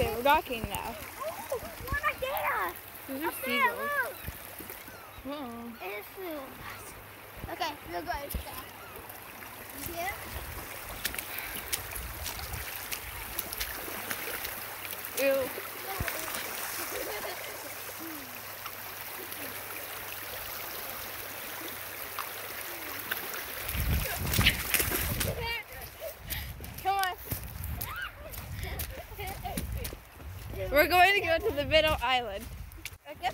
Okay, we're docking now. Oh, a data! Those are there, seagulls. look. Uh-oh. It's food. Okay, we'll go inside. Yeah. Ew. Come on. We're going to go to the middle island. Okay.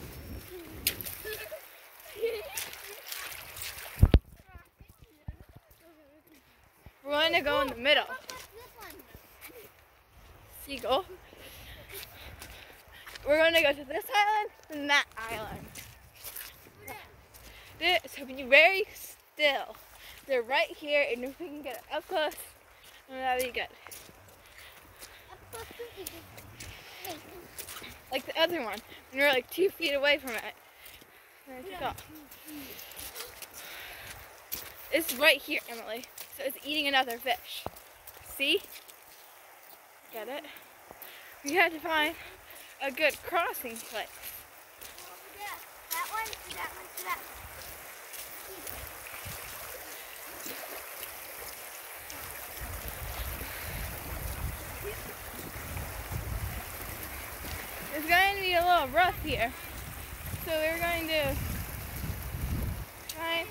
We're going to go in the middle. Seagull. We're going to go to this island and that island. So be very still. They're right here, and if we can get up close, that'll be good. Like the other one, and we're like two feet away from it. There you go. It's right here, Emily. So it's eating another fish. See? Get it? We had to find a good crossing place. That one, that one, that It's going to be a little rough here. So we're going to try,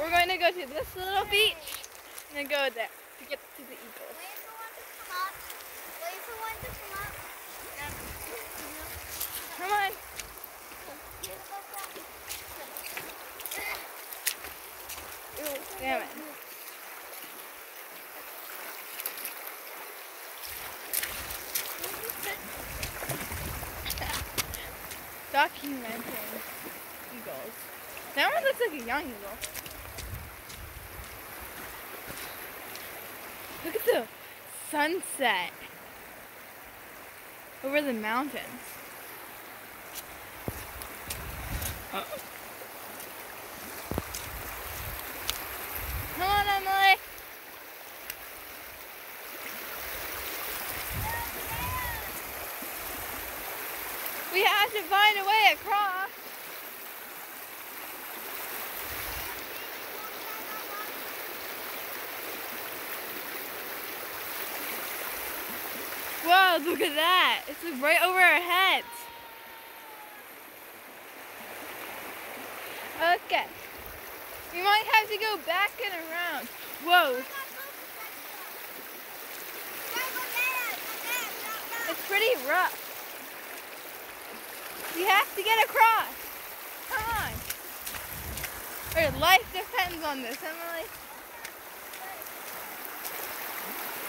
we're going to go to this little beach and then go there to get to the eagles. Wait for one to come up. Wait for one to come up. Come on. Ew, damn it. Documenting eagles. That one looks like a young eagle. Look at the sunset over the mountains. Come on, Emily. We have to find a way across. Whoa, look at that. It's like right over our heads. Okay. We might have to go back and around. Whoa, it's pretty rough. We have to get across. Come on. Our life depends on this, Emily.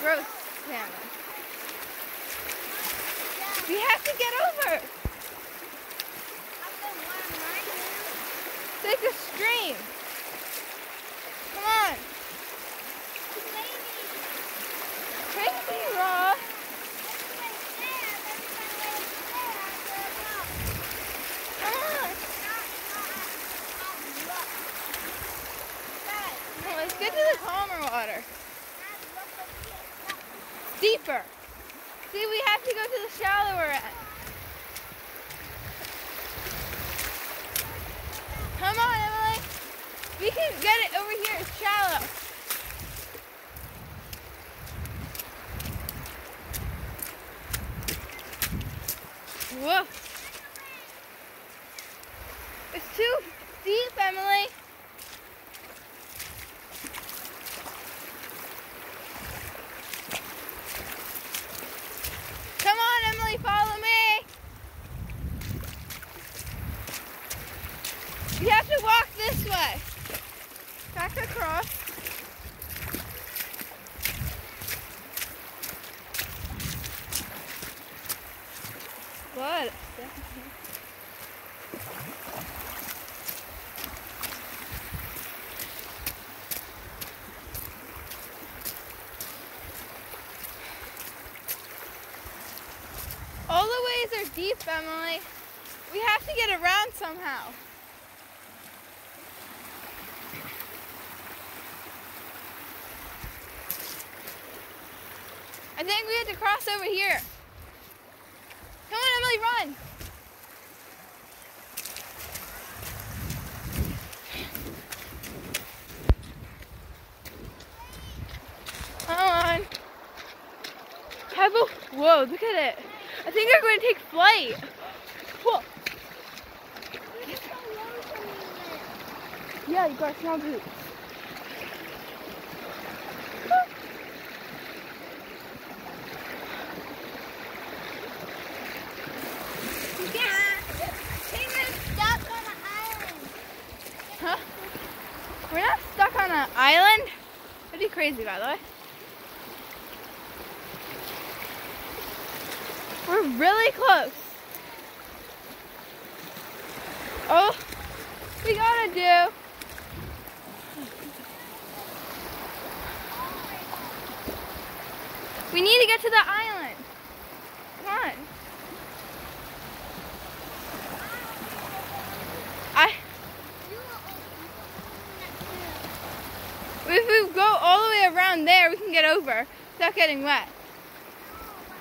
Gross salmon. We have to get over. Take a stream. Come on. Crazy raw. Come on. Come on, Let's get to the calmer water. Deeper. See, we have to go to the shallower end. Come on, Emily. We can get it over here. It's shallow. Whoa. It's too deep, Emily. Come on, Emily, follow me. You have to walk this way. Across. All the ways are deep, Emily. We have to get around somehow. I think we have to cross over here. Come on, Emily, run. Come on. Pebble. Whoa, look at it. I think they're going to take flight. Yeah, you got small boots. Liz. Yeah. Penguin's stuck on an island. Huh? We're not stuck on an island. That'd be crazy, by the way. We're really close. Oh, we gotta do. We need to get to the island. Come on. I. If we go around there, we can get over without getting wet.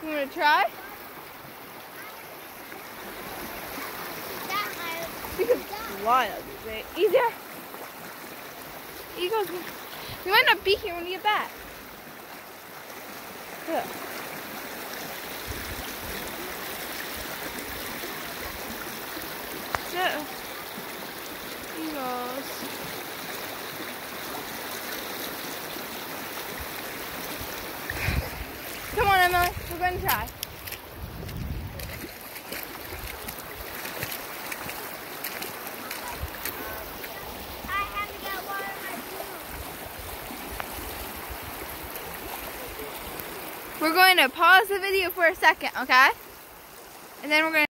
You want to try? We could fly. Easier. Eagles. We might not be here when we get back. So, Eagles. We're going to try. We're going to pause the video for a second, okay? And then we're going to